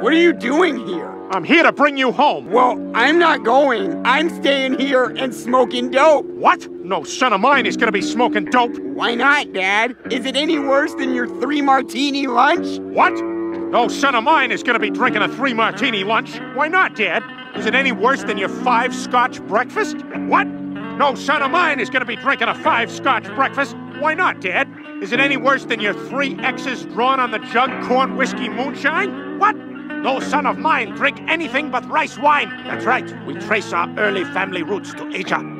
What are you doing here? I'm here to bring you home. Well, I'm not going. I'm staying here and smoking dope. What? No son of mine is gonna be smoking dope. Why not, Dad? Is it any worse than your three martini lunch? What? No son of mine is gonna be drinking a three martini lunch. Why not, Dad? Is it any worse than your five scotch breakfast? What? No son of mine is gonna be drinking a five scotch breakfast. Why not, Dad? Is it any worse than your three X's drawn on the jug corn whiskey moonshine? What? No son of mine drink anything but rice wine. That's right. We trace our early family roots to Asia.